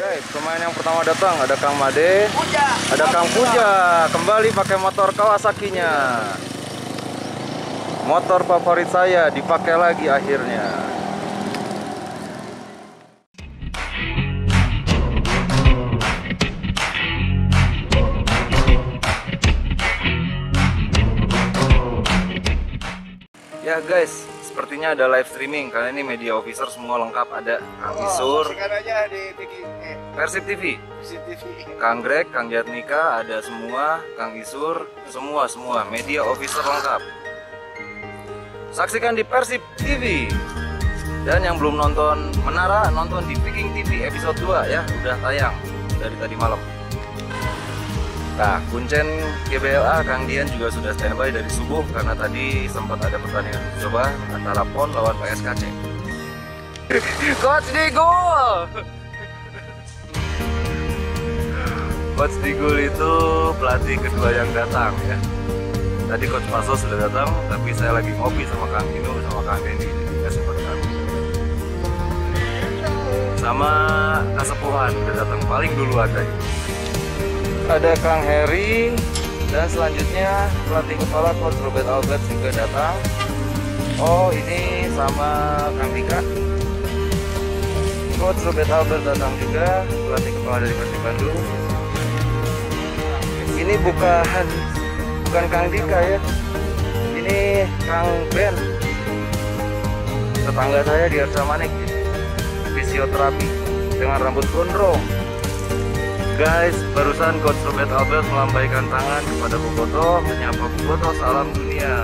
Guys, pemain yang pertama datang ada Kang Made, Puja. ada Kang Puja, kembali pakai motor Kawasaki-nya. Motor favorit saya dipakai lagi akhirnya. Ya guys, sepertinya ada live streaming karena ini media officer semua lengkap ada Kang Isur, Saksikan aja di TV, eh, Persib TV. Kang Greg, Kang Jatnika, ada semua, Kang Isur, semua semua media officer lengkap. Saksikan di Persib TV. Dan yang belum nonton Menara, nonton di Viking TV episode 2 ya, udah tayang dari tadi malam. Nah, kuncen GBLA Kang Dian juga sudah standby dari subuh karena tadi sempat ada pertandingan coba antara PON lawan PSKC. Coach Digul! Coach Digul itu pelatih kedua yang datang ya. Tadi Coach Paso sudah datang, tapi saya lagi ngopi sama Kang Inu sama Kang Denny. Sama Kasepuhan udah datang paling duluan tadi. Ada Kang Heri dan selanjutnya pelatih kepala Coach Robert Albert juga datang. Oh ini sama Kang Dika. Coach Robert Albert datang juga, pelatih kepala dari Persib Bandung. Ini bukan bukan Kang Dika ya. Ini Kang Ben. Tetangga saya di Arca Manik. Fisioterapi dengan rambut gondrong. Guys, barusan Coach Robert Albert melambaikan tangan kepada Boboto, menyapa Boboto salam dunia.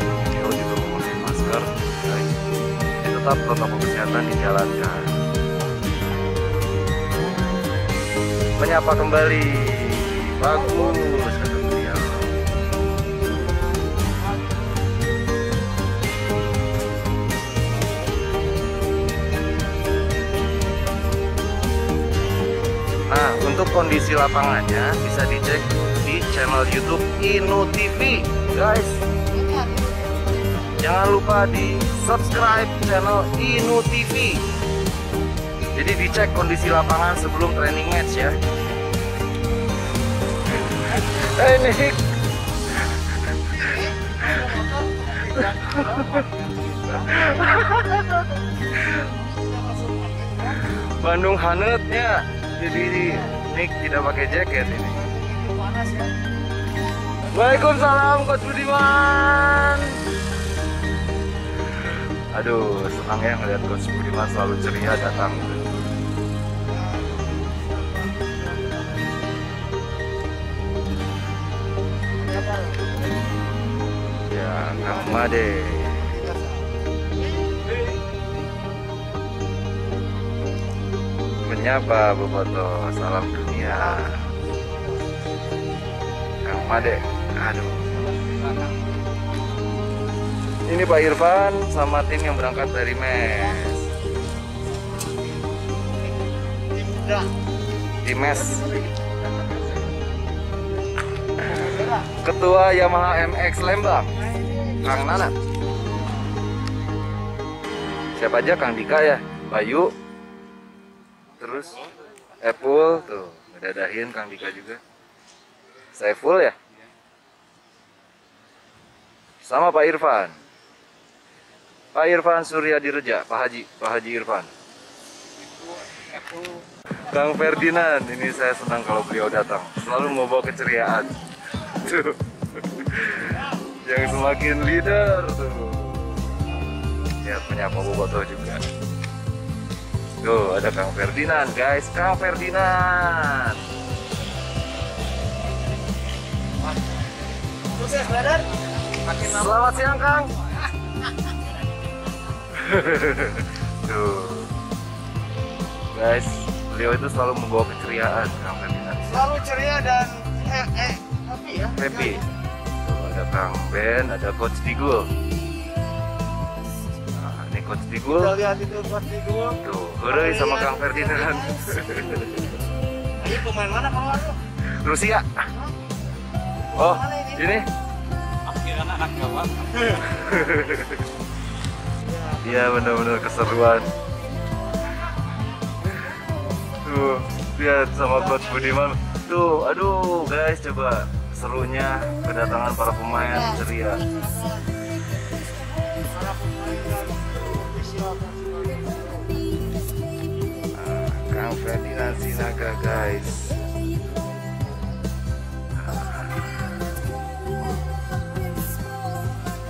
Beliau juga memakai masker, guys. Jadi tetap protokol kesehatan dijalankan. Menyapa kembali, bagus kondisi lapangannya bisa dicek di channel YouTube Inu TV, guys. Jangan lupa di subscribe channel Inu TV. Jadi dicek kondisi lapangan sebelum training match ya. Eh Nick. Bandung hanetnya jadi Nick tidak pakai jaket ini. Waalaikumsalam Coach Budiman. Aduh, senang ya ngeliat Coach Budiman selalu ceria datang. Ya, Kang Made. Menyapa Boboto, salam dunia. Kang Made, aduh. Ini Pak Irfan sama tim yang berangkat dari MES. Tim MES. Ketua Yamaha MX Lembang, Kang Nana. Siapa aja Kang Dika ya, Bayu, terus Epul tuh, ngedadahin Kang Dika juga. Saya full ya. Sama Pak Irfan. Pak Irfan Surya Direja, Pak Haji, Pak Haji Irfan. Kang Ferdinand, ini saya senang kalau beliau datang. Selalu membawa keceriaan. Tuh. Yang semakin leader tuh. Ya, menyapa Boboto juga. Tuh, ada Kang Ferdinand, guys. Kang Ferdinand. Sukses, brother. Selamat siang, Kang. Tuh. Guys, beliau itu selalu membawa keceriaan, Kang Ferdinand. Selalu ceria dan eh, eh, happy ya. Happy. Tuh, ada Kang Ben, ada Coach Digul. Coach Digul. Kita lihat itu pas di gol. Tuh, Hurray sama Kang Ferdinand. Ini pemain mana kalau lu? Rusia. Oh, ini? ini? Akhirnya anak gawang. Iya benar-benar keseruan. Tuh, lihat sama Coach Budiman. Tuh, aduh guys, coba serunya kedatangan para pemain ceria. Kang Ferdinand Sinaga guys.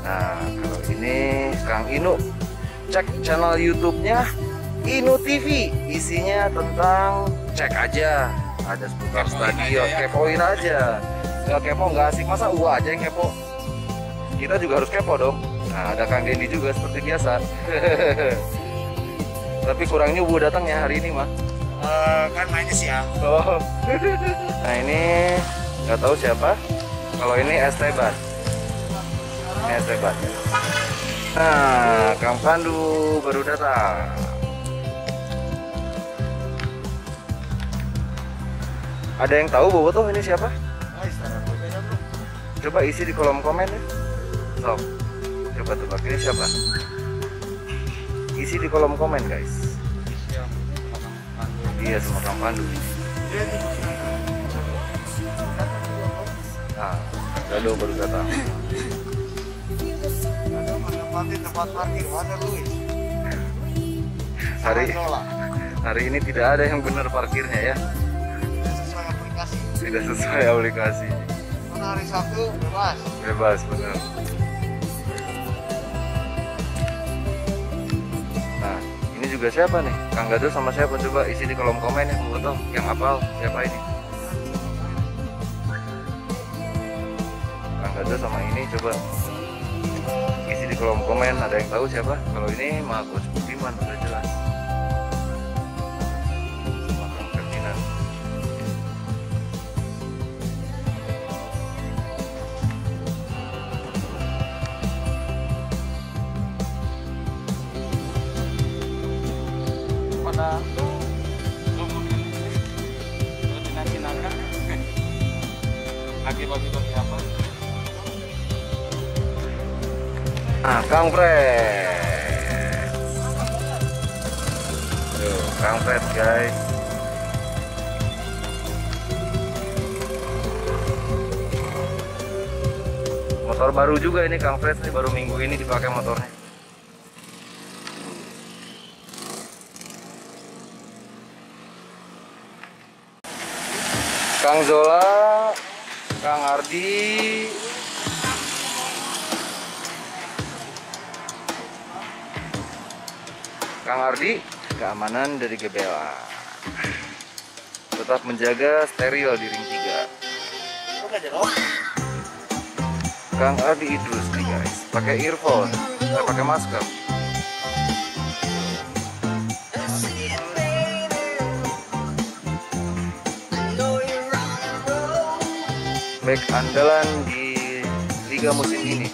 Nah, kalau ini Kang Inu cek channel YouTube-nya Inu TV. Isinya tentang cek aja ada seputar stadion, ya. kepoin aja. Nggak kepo nggak asik masa gua aja yang kepo. Kita juga harus kepo dong. Nah, ada Kang Dendi juga seperti biasa. Tapi kurang nyubu datangnya hari ini mah. Eh, kan mainnya siang. Oh. Nah ini nggak tahu siapa. Kalau ini Esteban. Ini Esteban. Nah, Kang Pandu baru datang. Ada yang tahu Bobo tuh ini siapa? Coba isi di kolom komen ya. Sob. Coba tebak ini siapa? Isi di kolom komen guys. Iya sama Kang Pandu. Nah, Gado baru datang. Tempat parkir mana Luis? Hari hari ini tidak ada yang benar parkirnya ya. Sesuai aplikasi. Tidak sesuai aplikasi. Hari Sabtu bebas. Bebas benar. Juga siapa nih? Kang Gado sama siapa? Coba isi di kolom komen ya, mau tahu yang hafal siapa ini? Kang Gado sama ini coba isi di kolom komen ada yang tahu siapa? Kalau ini Coach Budiman udah jelas. Bagi-bagi apa? Nah, Kang Fred. Tuh, Kang Fred, guys. Motor baru juga ini Kang Fred nih baru minggu ini dipakai motornya. Kang Zola, Kang Ardi, Kang Ardi, keamanan dari GBLA. Tetap menjaga steril di ring 3. Oke, jeruk. Kang Ardi Idrus nih guys, pakai earphone, pakai masker. Back andalan di liga musim ini.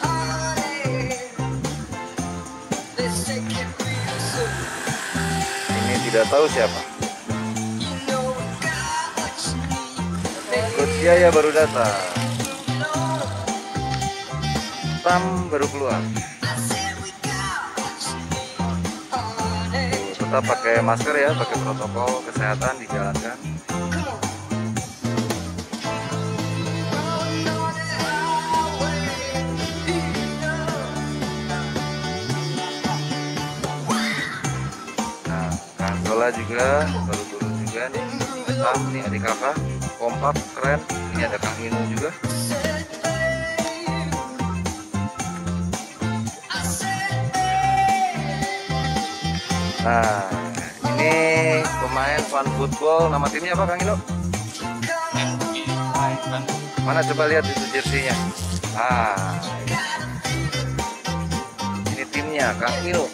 Ini tidak tahu siapa. Coach Yaya baru datang. Tam baru keluar. Tetap pakai masker ya, pakai protokol kesehatan dijalankan. Zola juga baru turun juga nih. Tam nih adik kakak, kompak, keren. Ini ada Kang Inu juga. Nah, ini pemain fun football. Nama timnya apa Kang Inu? Mana coba lihat itu jersinya. Ah, ini timnya Kang Inu.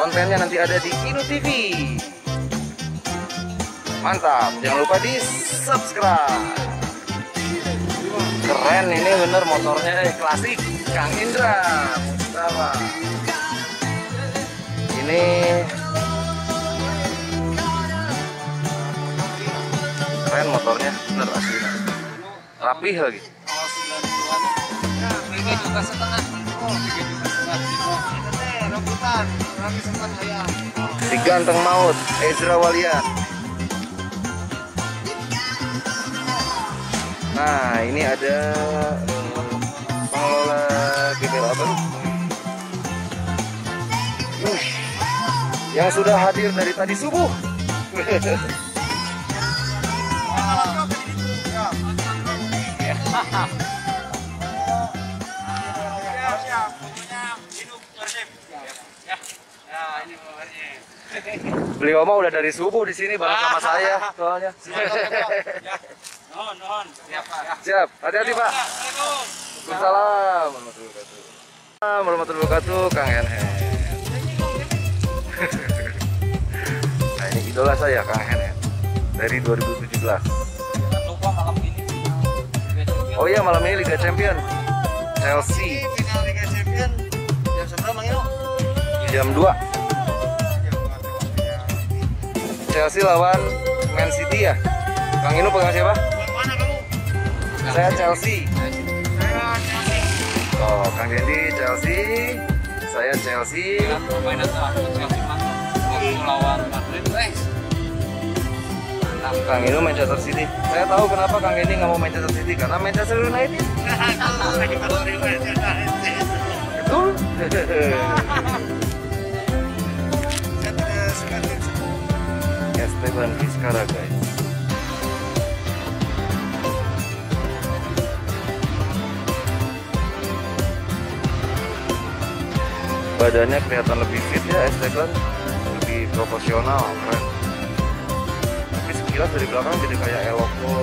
Kontennya nanti ada di Inu TV. Mantap, jangan lupa di subscribe. Keren ini bener motornya eh, klasik Kang Indra Mustafa. Ini keren motornya bener asli rapih lagi Kalau 90-an. Tiga maut Ezra Walian Nah, ini ada pengelola GBLA baru. Uh, yang sudah hadir dari tadi subuh. Beliau mah udah dari subuh di sini bareng sama saya soalnya. Nuhun. Siap, hati-hati Pak. Waalaikumsalam warahmatullahi wabarakatuh. Kang Henhen. nah ini idola saya, Kang Henhen. Dari 2017. Jangan lupa malam ini Liga Champions. Oh iya, malam ini Liga Champion. Chelsea final Liga jam Ino? jam 2. Chelsea lawan Man City ya. Kang Inu pegang siapa? Saya Chelsea. Saya Chelsea. Oh, Kang Dendi Chelsea. Saya Chelsea. Dengan permainan terakhir Chelsea mantap. Waktu lawan Madrid. Mantap. Kang Inu Manchester City. Saya tahu kenapa Kang Dendi nggak mau Manchester City karena Manchester United. Betul. Esteban Vizcara guys. Badannya kelihatan lebih fit ya Esteban, lebih proporsional, keren. Tapi sekilas dari belakang jadi kayak Eloko,